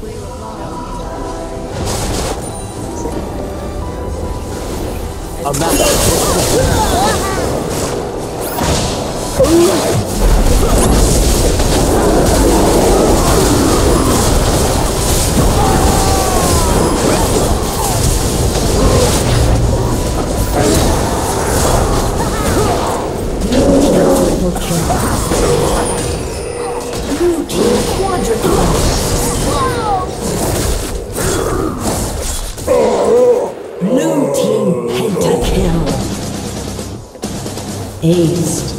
A. Blue team pentakill. Aced.